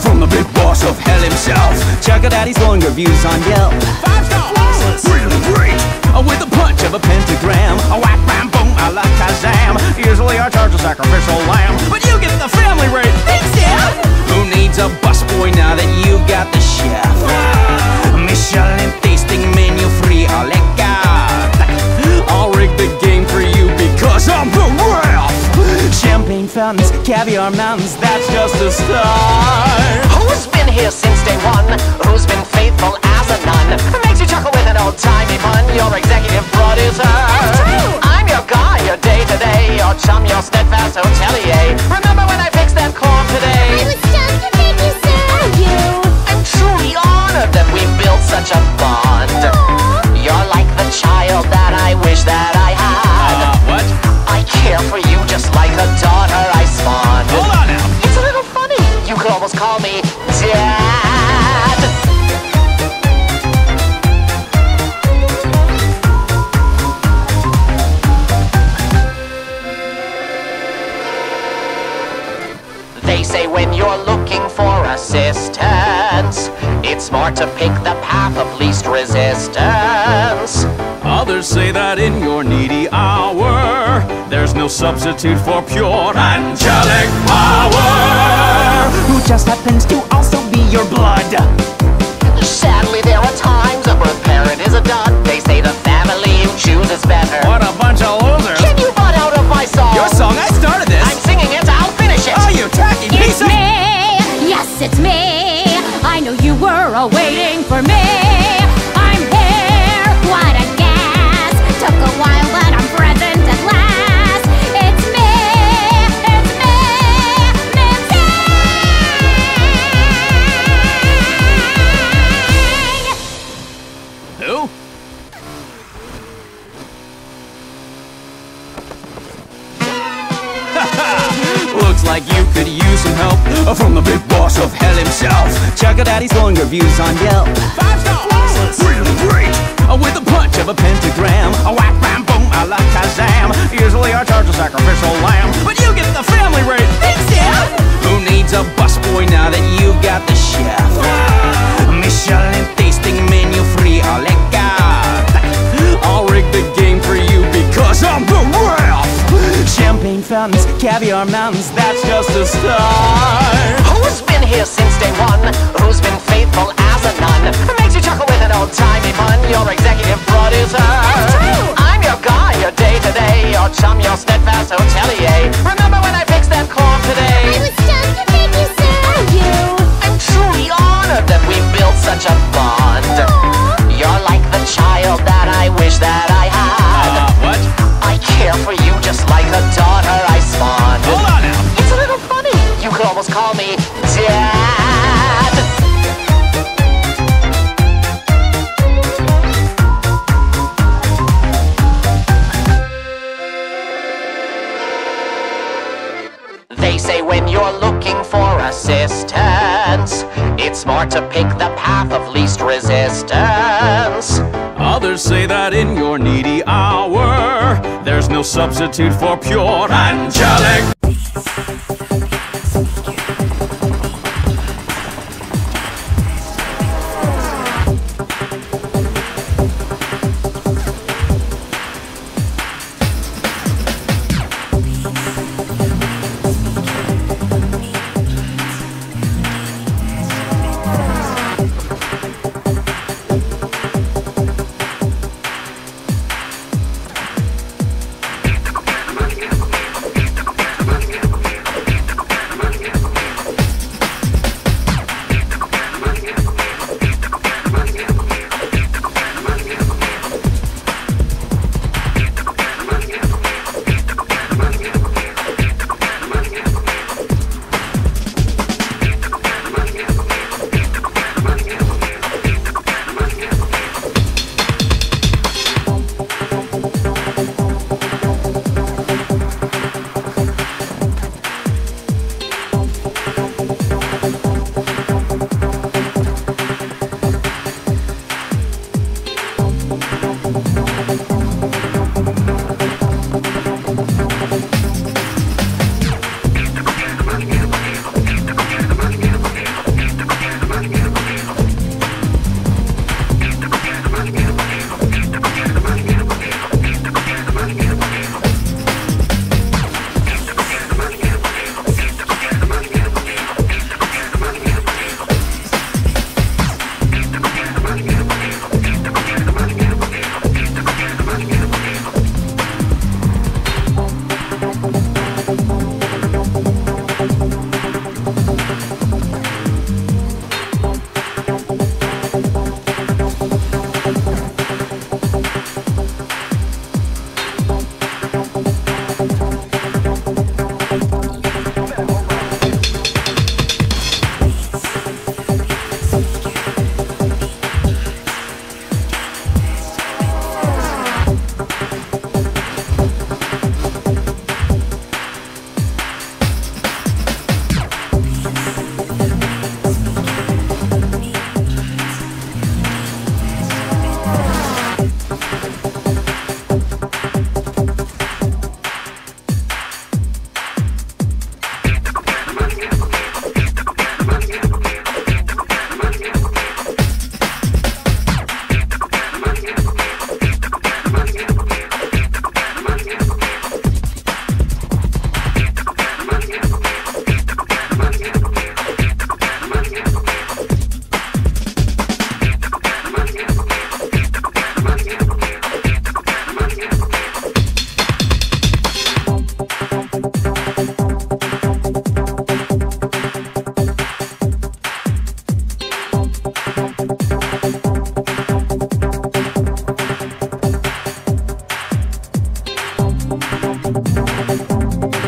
from the big boss of hell himself. Check out Daddy's long reviews on Yelp. Five star flawless, really great. Uh, with the punch of a pentagram, a whack bam boom, a la Kazam. Usually I charge a sacrificial lamb, but you get the family rate. Thanks, Dad. Who needs a busboy now that you got the chef? Michelin tasting menu free, a fountains, caviar mountains, that's just a start. Who's been here since day one? Who's been faithful as a nun? Makes you chuckle with an old-timey pun. Your executive producer. I'm your guy, your day-to-day, your chum, your call me Dad. They say when you're looking for assistance, it's smart to pick the path of least resistance. Others say that in your needy hour, there's no substitute for pure angelic power. Who just happens to also be your blood. The boss of hell himself. Check out Daddy's long reviews on Yelp. Five star flawless, really great. Uh, with the punch of a pentagram, a whack bam boom, a la Kazam. Usually I charge a sacrificial lamb, but you get the family rate. Thanks, Dad. Who needs a busboy now that you got the chef? Michelin tasting menu free, a la carte. I'll rig the game for you because I'm the ref. Champagne fountains, caviar mountains, that's just a start. Here since day one? Who's been faithful as a nun? Makes you chuckle with an old-timey pun. Your executive producer. Assistance, it's smart to pick the path of least resistance. Others say that in your needy hour, there's no substitute for pure angelic